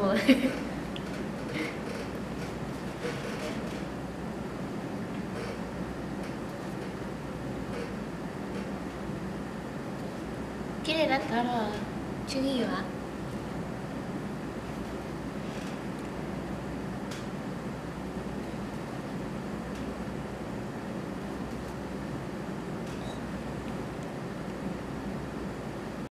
もない。綺麗だったら次は